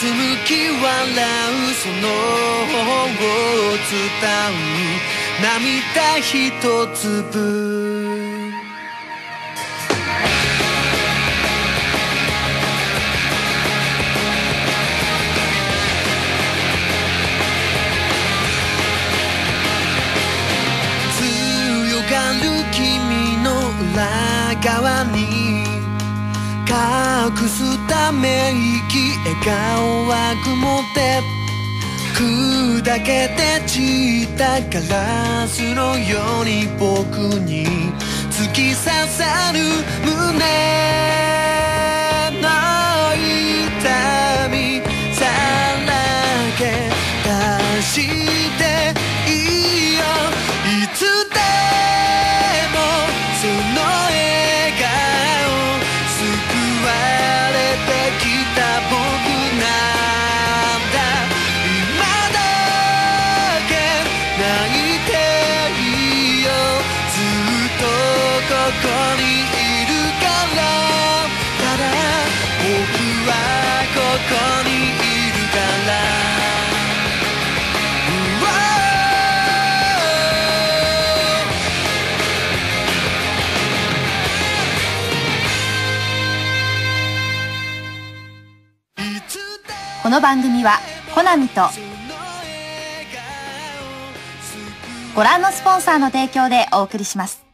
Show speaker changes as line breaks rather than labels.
つむき笑うその方を伝う涙一粒。強がる君の裏側に隠すため息笑顔は曇って。砕けて散ったガラスのように僕に突き刺さる。ここにいるから。ただ僕はここにいるから。
この番組はコナミとご覧のスポンサーの提供でお送りします